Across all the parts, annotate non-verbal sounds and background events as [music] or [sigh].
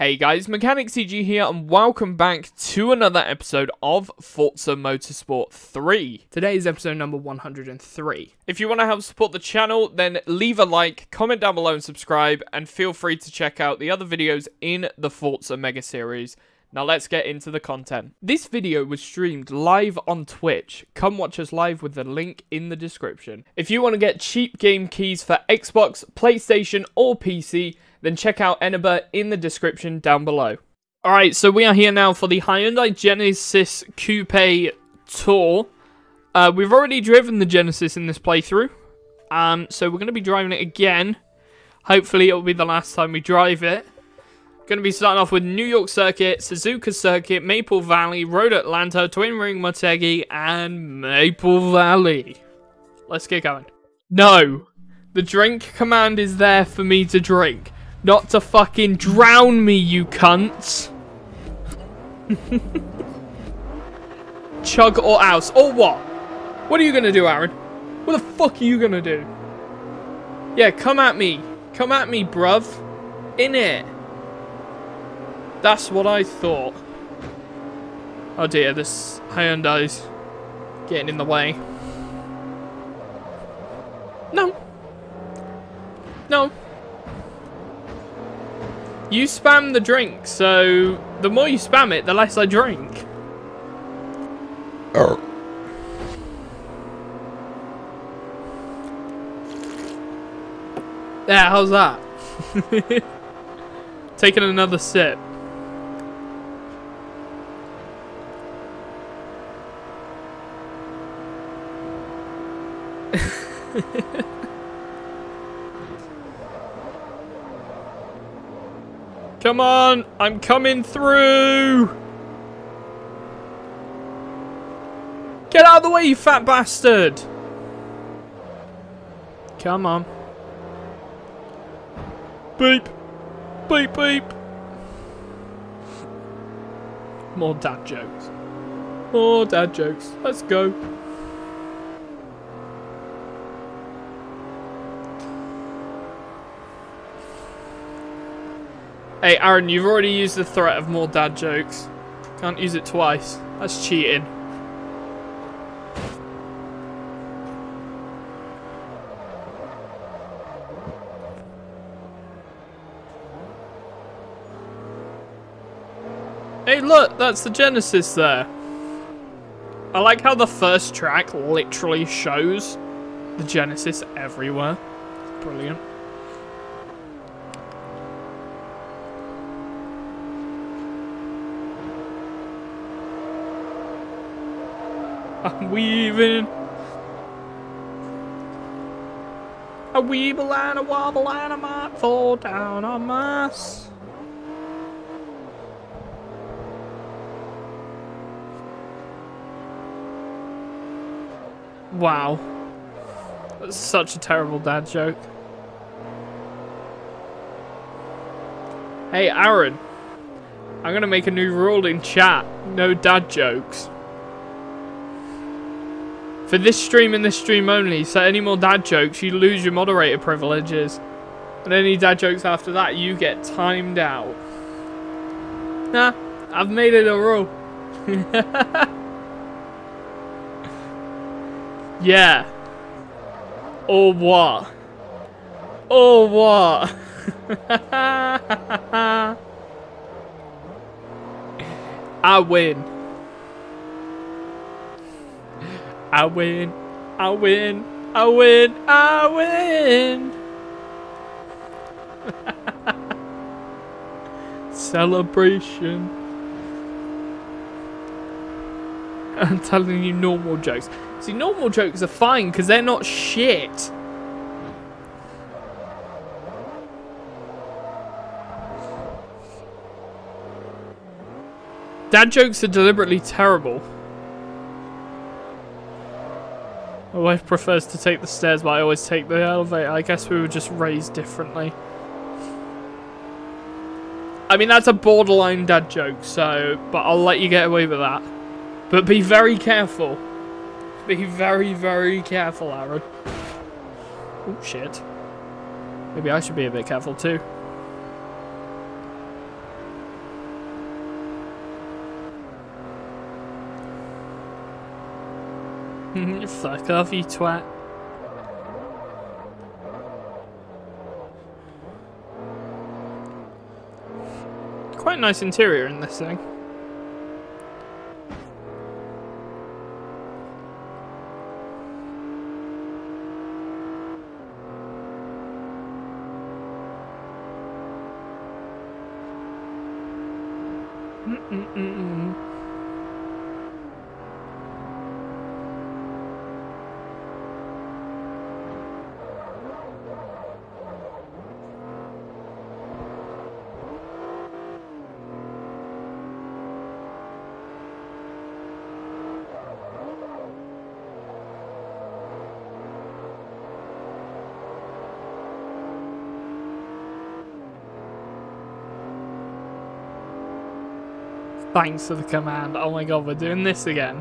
Hey guys, Mechanic CG here, and welcome back to another episode of Forza Motorsport 3. Today is episode number 103. If you want to help support the channel, then leave a like, comment down below and subscribe, and feel free to check out the other videos in the Forza Mega Series. Now let's get into the content. This video was streamed live on Twitch. Come watch us live with the link in the description. If you want to get cheap game keys for Xbox, PlayStation, or PC, then check out Eneba in the description down below. Alright, so we are here now for the Hyundai Genesis Coupe Tour. Uh, we've already driven the Genesis in this playthrough, um, so we're going to be driving it again. Hopefully it'll be the last time we drive it. Going to be starting off with New York Circuit, Suzuka Circuit, Maple Valley, Road Atlanta, Twin Ring Motegi, and Maple Valley. Let's get going. No, the drink command is there for me to drink. Not to fucking drown me, you cunts. Chug or ouse. Or what? What are you gonna do, Aaron? What the fuck are you gonna do? Yeah, come at me. Come at me, bruv. In it. That's what I thought. Oh dear, this Hyundai's getting in the way. No. No. You spam the drink, so the more you spam it, the less I drink. Oh. Yeah, how's that? [laughs] Taking another sip. Come on, I'm coming through. Get out of the way, you fat bastard. Come on. Beep. Beep, beep. More dad jokes. More dad jokes. Let's go. Hey, Aaron, you've already used the threat of more dad jokes. Can't use it twice. That's cheating. Hey, look, that's the Genesis there. I like how the first track literally shows the Genesis everywhere. Brilliant. I'm weaving. A weeble and a wobble and I might fall down on my ass. Wow. That's such a terrible dad joke. Hey, Aaron. I'm gonna make a new rule in chat. No dad jokes. For this stream and this stream only, so any more dad jokes, you lose your moderator privileges. And any dad jokes after that, you get timed out. Nah, I've made it a rule. [laughs] yeah. Or what? Or what? [laughs] I win. I win, I win, I win, I win. [laughs] Celebration. I'm telling you normal jokes. See, normal jokes are fine because they're not shit. Dad jokes are deliberately terrible. My wife prefers to take the stairs, but I always take the elevator. I guess we were just raised differently. I mean, that's a borderline dad joke, so... But I'll let you get away with that. But be very careful. Be very, very careful, Aaron. Oh, shit. Maybe I should be a bit careful, too. [laughs] Fuck off, you twat. Quite nice interior in this thing. Mm-mm-mm. Thanks for the command. Oh my god, we're doing this again.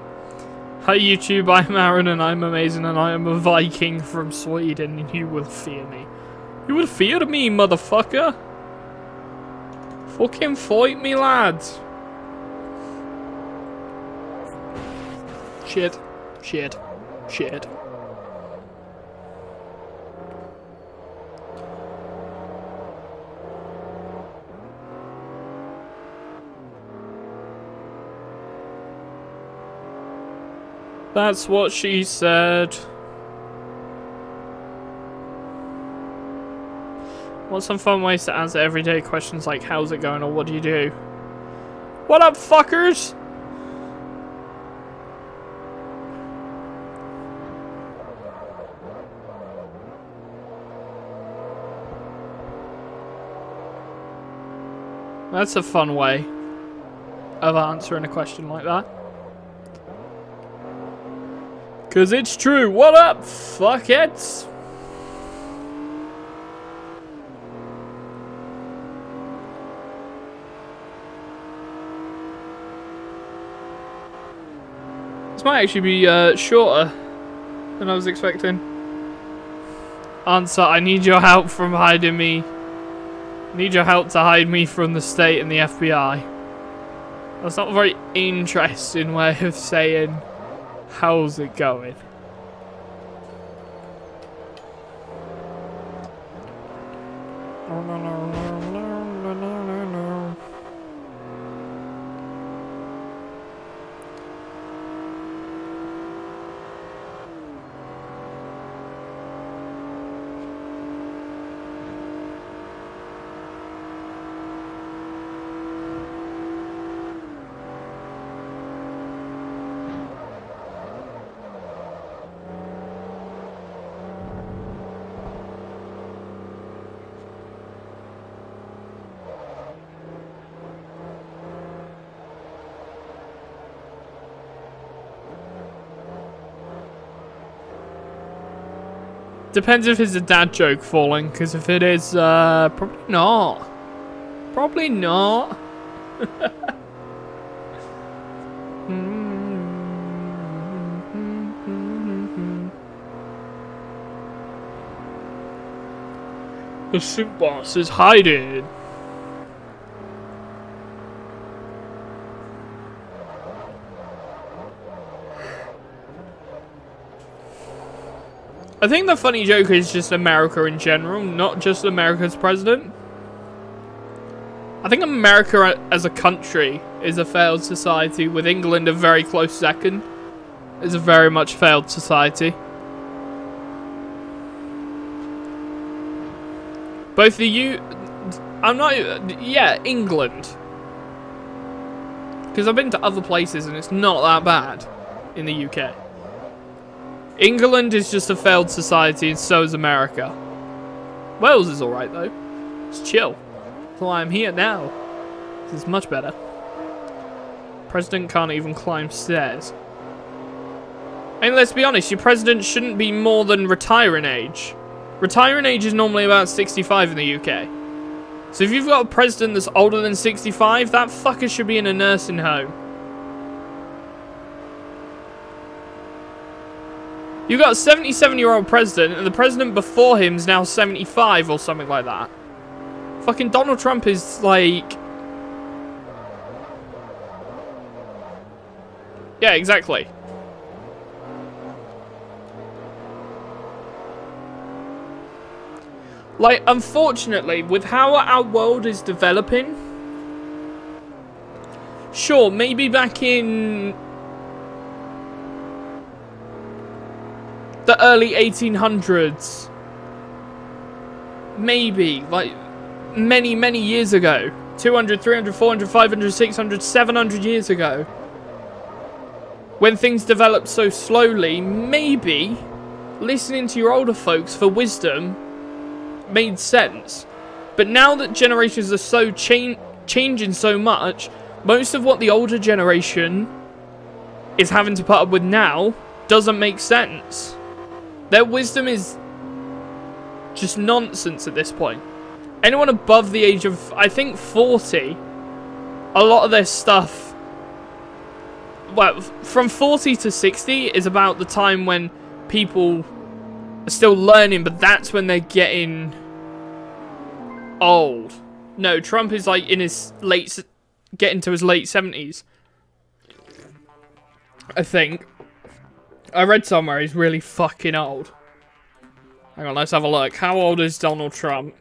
Hi YouTube, I'm Aaron and I'm amazing and I am a Viking from Sweden and you will fear me. You will fear me, motherfucker! Fucking fight me, lads! Shit. Shit. Shit. That's what she said. Want some fun ways to answer everyday questions like how's it going or what do you do? What up, fuckers? That's a fun way of answering a question like that. Cause it's true. What up, fuckheads? This might actually be uh, shorter than I was expecting. Answer, I need your help from hiding me. Need your help to hide me from the state and the FBI. That's not a very interesting way of saying how's it going. Depends if it's a dad joke falling, because if it is, uh, probably not. Probably not. [laughs] the soup boss is hiding. I think the funny joke is just America in general, not just America's president. I think America as a country is a failed society, with England a very close second. It's a very much failed society. Both the U... I'm not... Yeah, England. Because I've been to other places and it's not that bad in the UK. England is just a failed society and so is America. Wales is alright though. It's chill. That's why I'm here now. This is much better. President can't even climb stairs. And let's be honest, your president shouldn't be more than retiring age. Retiring age is normally about 65 in the UK. So if you've got a president that's older than 65, that fucker should be in a nursing home. You got a 77 year old president, and the president before him is now 75 or something like that. Fucking Donald Trump is like. Yeah, exactly. Like, unfortunately, with how our world is developing, sure, maybe back in the early 1800s, maybe, like, many, many years ago, 200, 300, 400, 500, 600, 700 years ago, when things developed so slowly, maybe listening to your older folks for wisdom made sense. But now that generations are so cha changing so much, most of what the older generation is having to put up with now doesn't make sense. Their wisdom is just nonsense at this point. Anyone above the age of, I think, 40, a lot of their stuff, well, from 40 to 60 is about the time when people are still learning, but that's when they're getting old. No, Trump is like in his late, getting to his late 70s. I think. I read somewhere he's really fucking old. Hang on, let's have a look. How old is Donald Trump?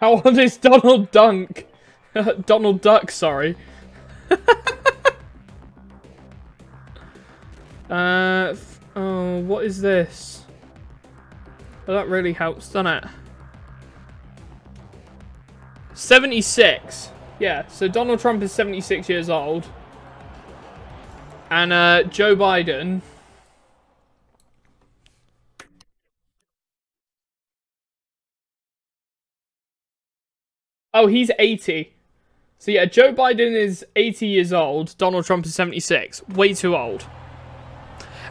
How old is Donald Dunk? [laughs] Donald Duck, sorry. [laughs] uh, oh, what is this? Well, that really helps, doesn't it? 76. Yeah, so Donald Trump is 76 years old. And uh, Joe Biden... Oh, he's 80. So yeah, Joe Biden is 80 years old. Donald Trump is 76. Way too old.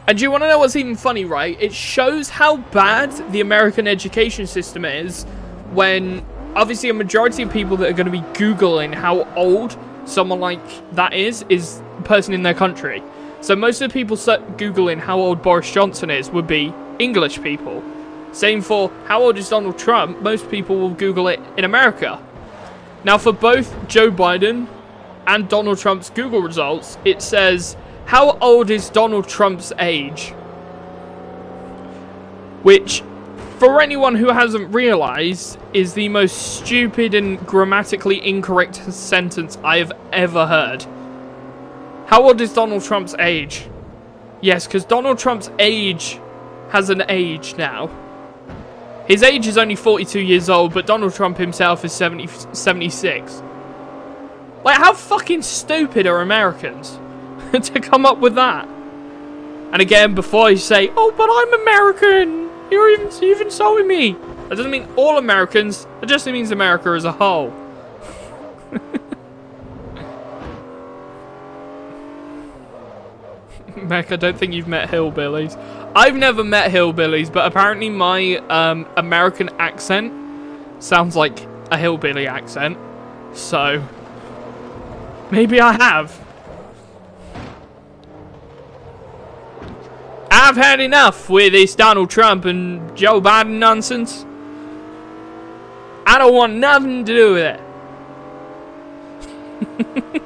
And do you want to know what's even funny, right? It shows how bad the American education system is when obviously a majority of people that are going to be Googling how old someone like that is, is a person in their country. So most of the people Googling how old Boris Johnson is would be English people. Same for how old is Donald Trump, most people will Google it in America. Now, for both Joe Biden and Donald Trump's Google results, it says, how old is Donald Trump's age? Which, for anyone who hasn't realised, is the most stupid and grammatically incorrect sentence I have ever heard. How old is Donald Trump's age? Yes, because Donald Trump's age has an age now. His age is only 42 years old, but Donald Trump himself is 70, 76. Like, how fucking stupid are Americans [laughs] to come up with that? And again, before you say, oh, but I'm American, you're even, you've insulted me. That doesn't mean all Americans, it just means America as a whole. [laughs] Mac, I don't think you've met hillbillies. I've never met hillbillies, but apparently my um, American accent sounds like a hillbilly accent. So, maybe I have. I've had enough with this Donald Trump and Joe Biden nonsense. I don't want nothing to do with it.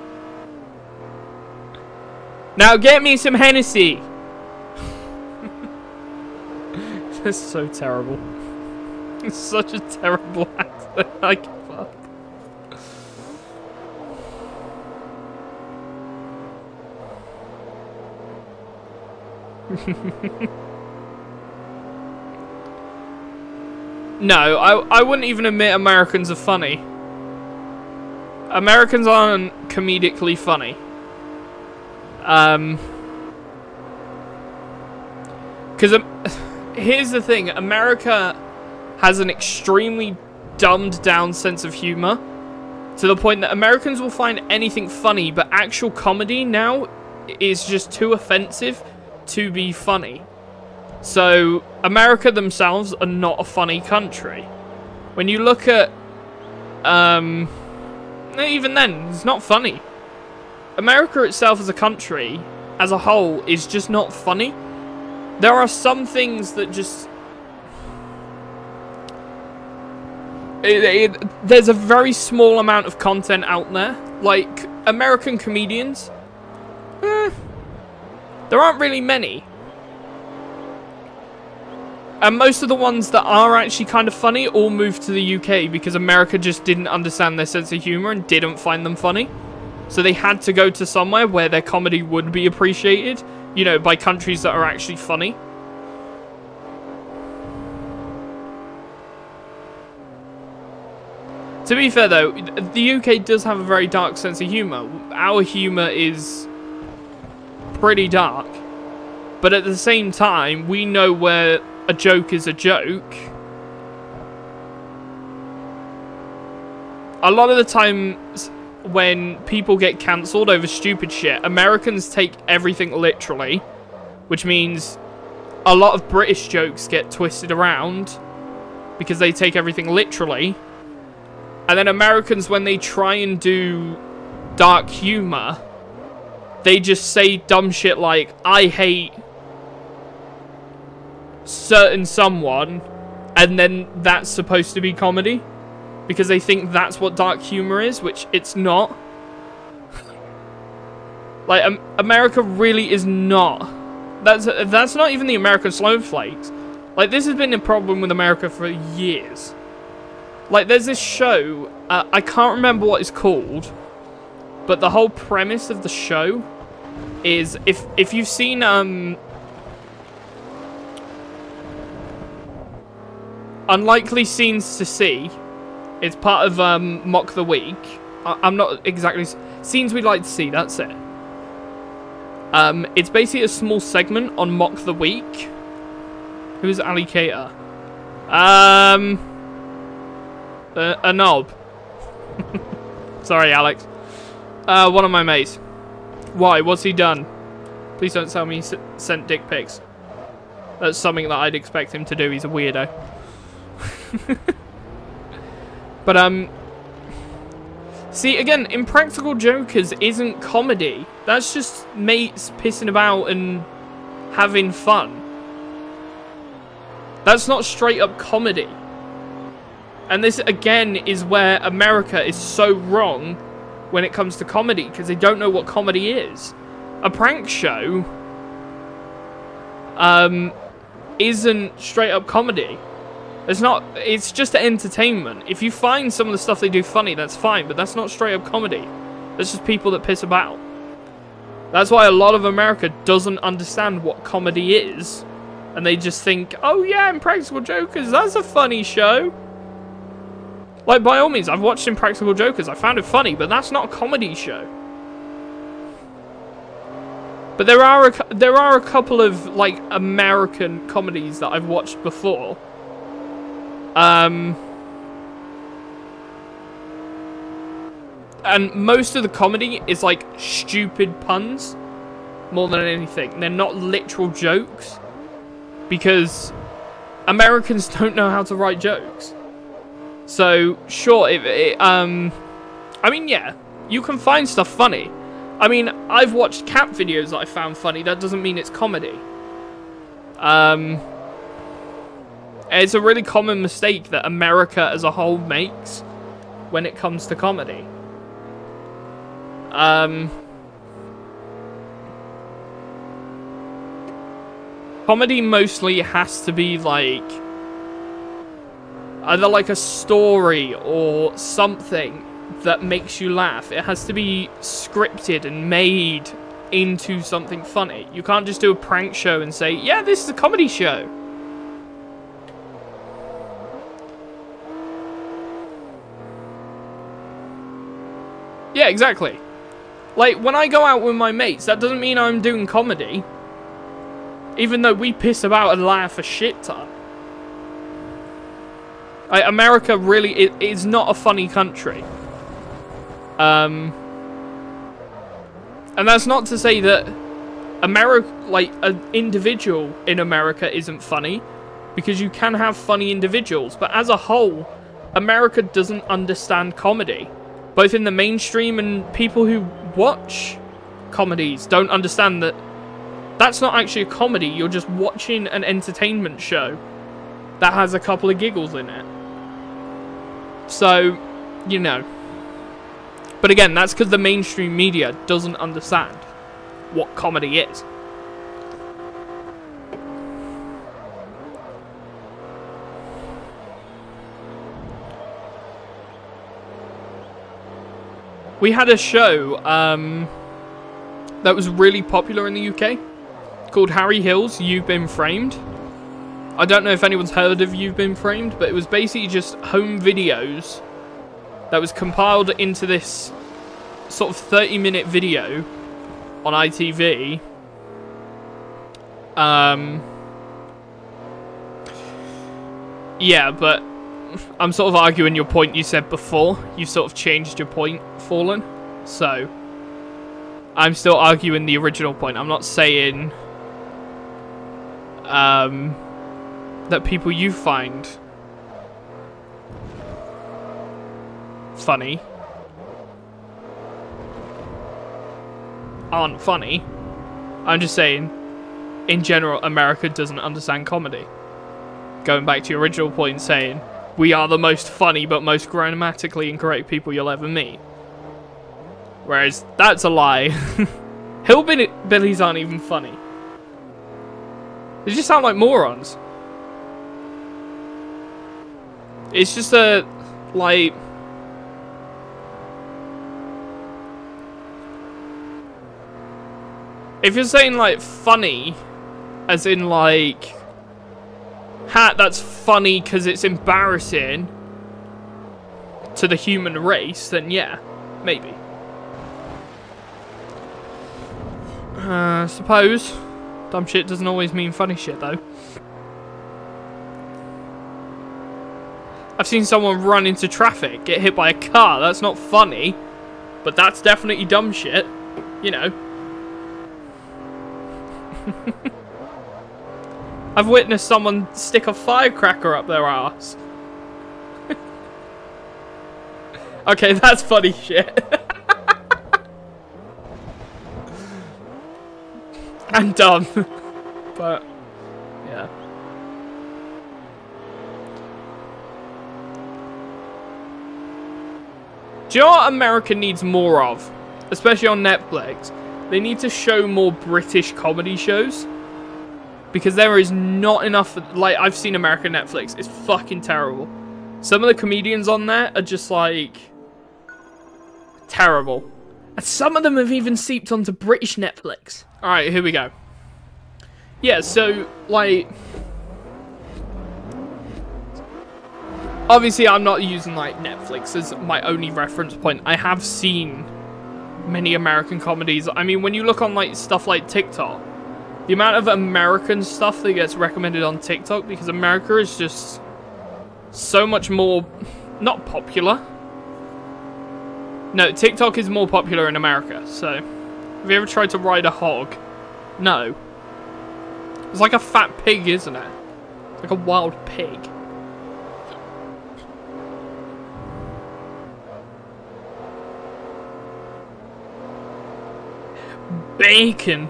[laughs] now get me some Hennessy. [laughs] It's so terrible. It's [laughs] such a terrible accent. I give up. No, I, I wouldn't even admit Americans are funny. Americans aren't comedically funny. Um... Because... Um, [sighs] here's the thing. America has an extremely dumbed down sense of humor to the point that Americans will find anything funny, but actual comedy now is just too offensive to be funny. So, America themselves are not a funny country. When you look at, um, even then, it's not funny. America itself as a country, as a whole, is just not funny. There are some things that just... It, it, there's a very small amount of content out there. Like, American comedians... There aren't really many. And most of the ones that are actually kind of funny all moved to the UK because America just didn't understand their sense of humor and didn't find them funny. So they had to go to somewhere where their comedy would be appreciated, you know, by countries that are actually funny. To be fair though, the UK does have a very dark sense of humour. Our humour is pretty dark. But at the same time, we know where a joke is a joke. A lot of the time when people get cancelled over stupid shit, Americans take everything literally, which means a lot of British jokes get twisted around because they take everything literally. And then Americans, when they try and do dark humor, they just say dumb shit like, I hate certain someone, and then that's supposed to be comedy because they think that's what dark humor is, which it's not. [laughs] like um, America really is not. That's that's not even the American snowflakes. Like this has been a problem with America for years. Like there's this show, uh, I can't remember what it's called, but the whole premise of the show is if if you've seen um Unlikely Scenes to See. It's part of um, Mock the Week. I am not exactly... Scenes we'd like to see, that's it. Um, it's basically a small segment on Mock the Week. Who's Ali Cater? Um... A, a knob. [laughs] Sorry, Alex. Uh, one of my mates. Why? What's he done? Please don't tell me he sent dick pics. That's something that I'd expect him to do. He's a weirdo. [laughs] but, um... See, again, Impractical Jokers isn't comedy. That's just mates pissing about and having fun. That's not straight up comedy. And this, again, is where America is so wrong when it comes to comedy, because they don't know what comedy is. A prank show um, isn't straight up comedy. It's not, it's just entertainment. If you find some of the stuff they do funny, that's fine, but that's not straight up comedy. That's just people that piss about. That's why a lot of America doesn't understand what comedy is. And they just think, oh yeah, Impractical Jokers, that's a funny show. Like, by all means, I've watched Impractical Jokers. I found it funny, but that's not a comedy show. But there are a, there are a couple of, like, American comedies that I've watched before um, and most of the comedy is like stupid puns more than anything. They're not literal jokes because Americans [laughs] don't know how to write jokes. So, sure, it, it, um, I mean, yeah, you can find stuff funny. I mean, I've watched cat videos that I found funny. That doesn't mean it's comedy. Um, it's a really common mistake that America as a whole makes when it comes to comedy. Um, comedy mostly has to be like either like a story or something that makes you laugh. It has to be scripted and made into something funny. You can't just do a prank show and say, yeah, this is a comedy show. Yeah, exactly. Like, when I go out with my mates, that doesn't mean I'm doing comedy. Even though we piss about and laugh a shit ton. America really is, is not a funny country. Um, and that's not to say that America, like, an individual in America isn't funny. Because you can have funny individuals. But as a whole, America doesn't understand comedy both in the mainstream and people who watch comedies don't understand that that's not actually a comedy. You're just watching an entertainment show that has a couple of giggles in it. So, you know. But again, that's because the mainstream media doesn't understand what comedy is. We had a show um, that was really popular in the UK called Harry Hills You've Been Framed. I don't know if anyone's heard of You've Been Framed, but it was basically just home videos that was compiled into this sort of 30 minute video on ITV. Um, yeah, but I'm sort of arguing your point you said before. You've sort of changed your point, Fallen. So, I'm still arguing the original point. I'm not saying um, that people you find funny aren't funny. I'm just saying, in general, America doesn't understand comedy. Going back to your original point saying, we are the most funny but most grammatically incorrect people you'll ever meet. Whereas, that's a lie. [laughs] Hillbillies aren't even funny. They just sound like morons. It's just a, like... If you're saying, like, funny, as in, like... Hat, that's funny because it's embarrassing to the human race, then yeah, maybe. Uh, suppose. Dumb shit doesn't always mean funny shit, though. I've seen someone run into traffic, get hit by a car. That's not funny. But that's definitely dumb shit. You know. [laughs] I've witnessed someone stick a firecracker up their ass. [laughs] okay, that's funny shit. [laughs] and dumb. but, yeah. Do you know what America needs more of? Especially on Netflix. They need to show more British comedy shows. Because there is not enough... Like, I've seen American Netflix. It's fucking terrible. Some of the comedians on there are just, like... Terrible. And some of them have even seeped onto British Netflix. Alright, here we go. Yeah, so, like... Obviously, I'm not using, like, Netflix as my only reference point. I have seen many American comedies. I mean, when you look on, like, stuff like TikTok, the amount of American stuff that gets recommended on TikTok, because America is just so much more, not popular. No, TikTok is more popular in America, so... Have you ever tried to ride a hog? No. It's like a fat pig, isn't it? Like a wild pig. Bacon.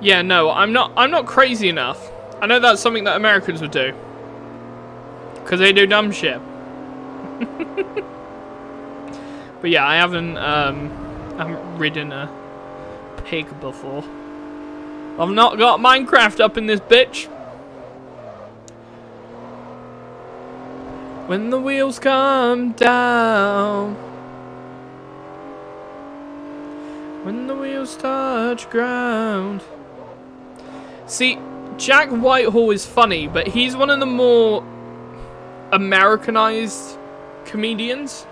Yeah, no, I'm not I'm not crazy enough. I know that's something that Americans would do. Cause they do dumb shit. [laughs] but yeah, I haven't um I haven't ridden a pig before. I've not got Minecraft up in this bitch. When the wheels come down. When the wheels touch ground. See, Jack Whitehall is funny, but he's one of the more Americanized comedians.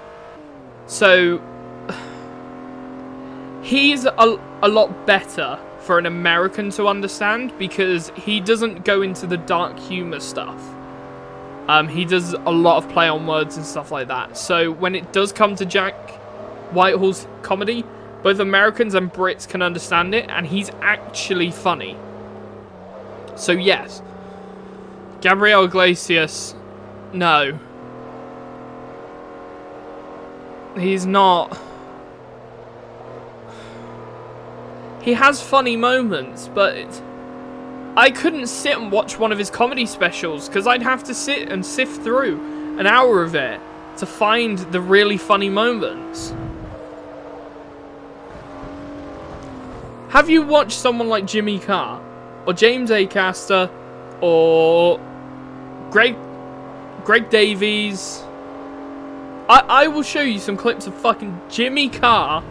So, [sighs] he's a, a lot better for an American to understand because he doesn't go into the dark humor stuff. Um, he does a lot of play on words and stuff like that. So when it does come to Jack Whitehall's comedy, both Americans and Brits can understand it, and he's actually funny. So yes, Gabriel Iglesias, no. He's not... He has funny moments, but I couldn't sit and watch one of his comedy specials because I'd have to sit and sift through an hour of it to find the really funny moments. Have you watched someone like Jimmy Carr or James Acaster or Greg Greg Davies. I, I will show you some clips of fucking Jimmy Carr.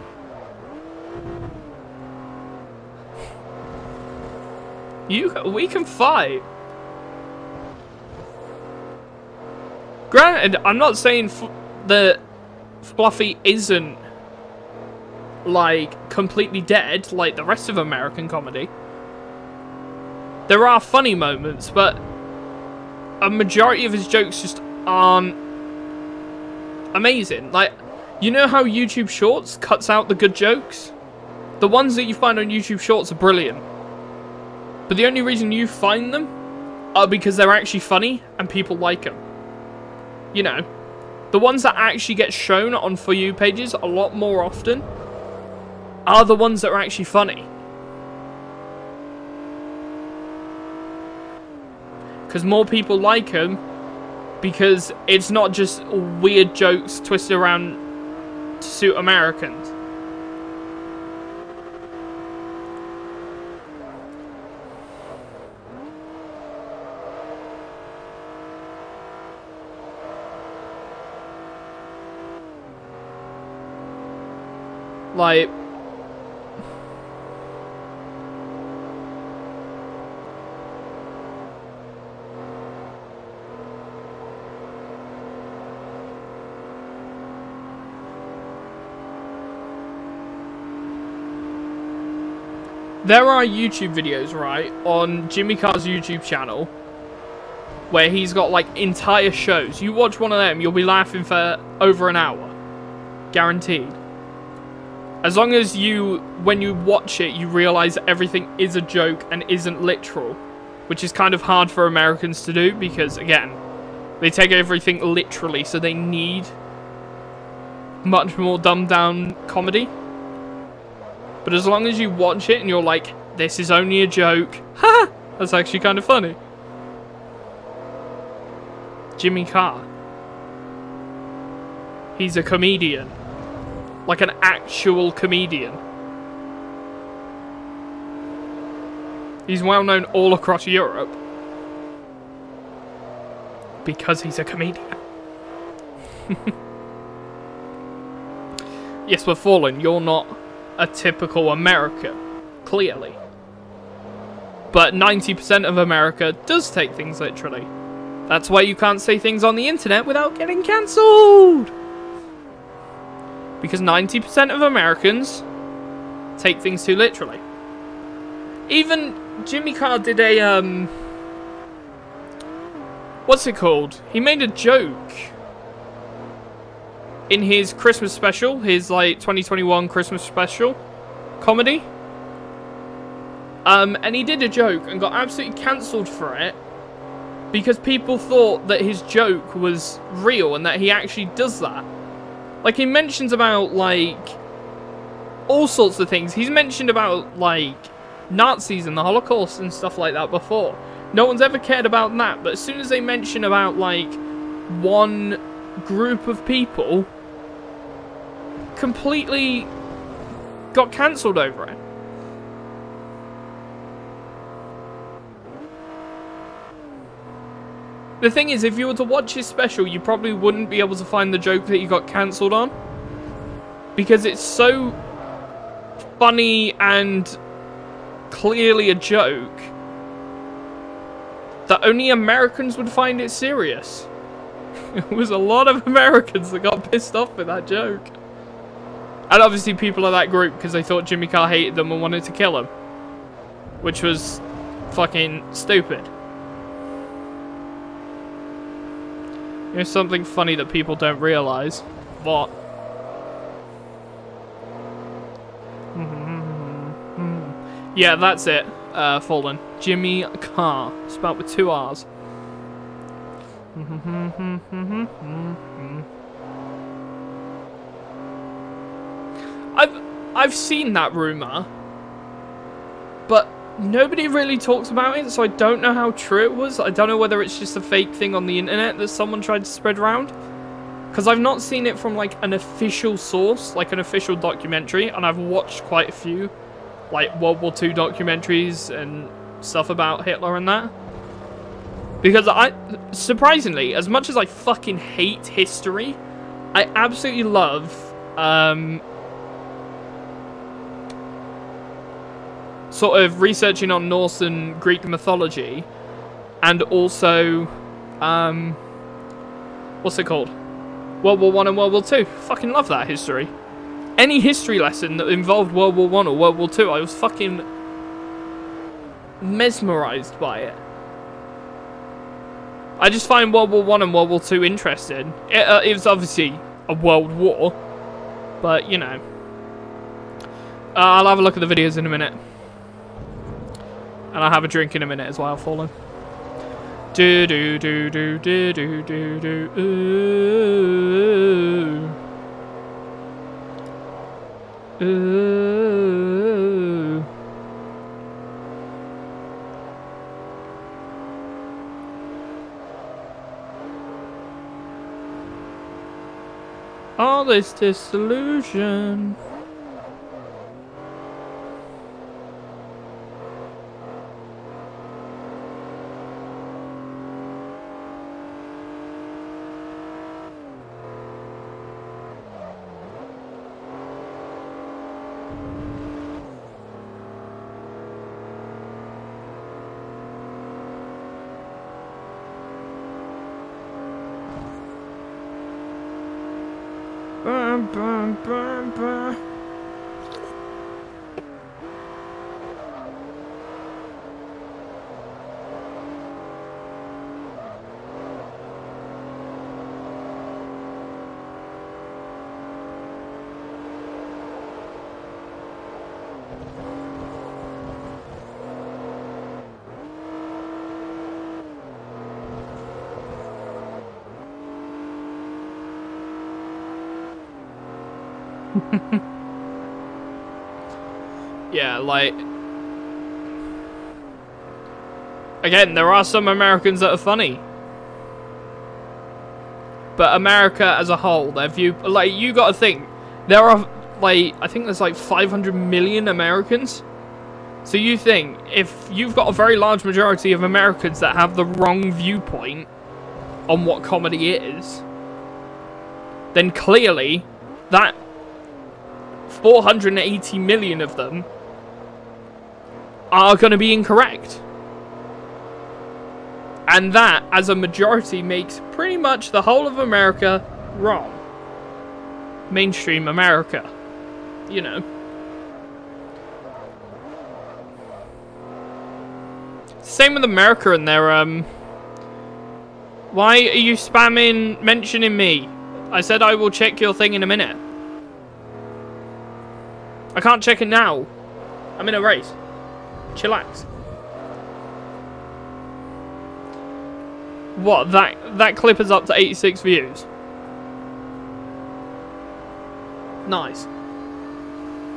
You, we can fight. Granted, I'm not saying that Fluffy isn't like completely dead like the rest of American comedy. There are funny moments, but a majority of his jokes just aren't amazing. Like, you know how YouTube Shorts cuts out the good jokes? The ones that you find on YouTube Shorts are brilliant. But the only reason you find them are because they're actually funny and people like them. You know, the ones that actually get shown on For You pages a lot more often are the ones that are actually funny. Because more people like them because it's not just weird jokes twisted around to suit Americans. Like, there are YouTube videos, right, on Jimmy Carr's YouTube channel where he's got like entire shows. You watch one of them, you'll be laughing for over an hour. Guaranteed. As long as you, when you watch it, you realize everything is a joke and isn't literal. Which is kind of hard for Americans to do because, again, they take everything literally, so they need much more dumbed down comedy. But as long as you watch it and you're like, this is only a joke, [laughs] ha! That's actually kind of funny. Jimmy Carr. He's a comedian. Like an actual comedian. He's well known all across Europe. Because he's a comedian. [laughs] yes, we're fallen. You're not a typical America, Clearly. But 90% of America does take things literally. That's why you can't say things on the internet without getting cancelled! Because 90% of Americans take things too literally. Even Jimmy Carr did a, um... What's it called? He made a joke in his Christmas special, his, like, 2021 Christmas special comedy. Um, and he did a joke and got absolutely cancelled for it because people thought that his joke was real and that he actually does that. Like, he mentions about, like, all sorts of things. He's mentioned about, like, Nazis and the Holocaust and stuff like that before. No one's ever cared about that, but as soon as they mention about, like, one group of people, completely got cancelled over it. The thing is, if you were to watch his special, you probably wouldn't be able to find the joke that he got cancelled on. Because it's so funny and clearly a joke that only Americans would find it serious. [laughs] it was a lot of Americans that got pissed off with that joke. And obviously people of that group because they thought Jimmy Carr hated them and wanted to kill him. Which was fucking stupid. Here's something funny that people don't realize. What? [laughs] yeah, that's it. Uh, Fallen. Jimmy Carr. Spelled with two R's. [laughs] I've I've seen that rumor, but nobody really talks about it, so I don't know how true it was. I don't know whether it's just a fake thing on the internet that someone tried to spread around. Because I've not seen it from, like, an official source, like an official documentary, and I've watched quite a few, like, World War II documentaries and stuff about Hitler and that. Because I, surprisingly, as much as I fucking hate history, I absolutely love, um, sort of researching on Norse and Greek mythology, and also, um, what's it called? World War One and World War Two. Fucking love that history. Any history lesson that involved World War One or World War Two, I was fucking mesmerized by it. I just find World War One and World War Two interesting. It, uh, it was obviously a world war, but you know. Uh, I'll have a look at the videos in a minute. And I'll have a drink in a minute as well, Fallen. Do do do do do do do do ooh. Ooh. All this disillusion. Bum, bum, bum, bum. yeah, like... Again, there are some Americans that are funny. But America as a whole, their view... Like, you gotta think. There are, like, I think there's like 500 million Americans. So you think, if you've got a very large majority of Americans that have the wrong viewpoint on what comedy is, then clearly that 480 million of them are going to be incorrect. And that, as a majority, makes pretty much the whole of America wrong. Mainstream America. You know. Same with America and their, um... Why are you spamming mentioning me? I said I will check your thing in a minute. I can't check it now. I'm in a race. Chillax. What, that that clip is up to 86 views? Nice.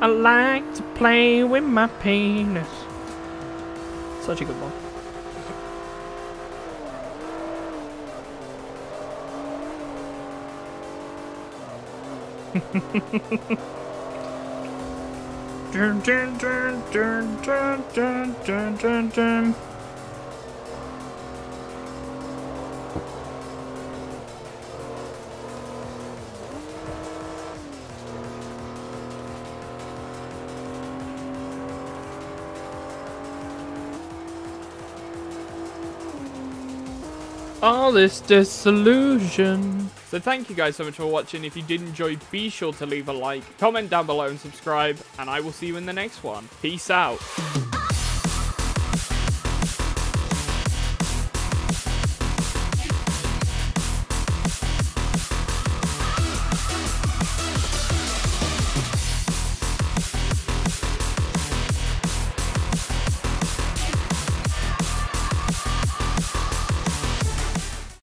I like to play with my penis. Such a good one. [laughs] dun, dun, dun, dun, dun, dun, dun, dun, dun. All this disillusion. So thank you guys so much for watching. If you did enjoy, be sure to leave a like, comment down below and subscribe. And I will see you in the next one. Peace out.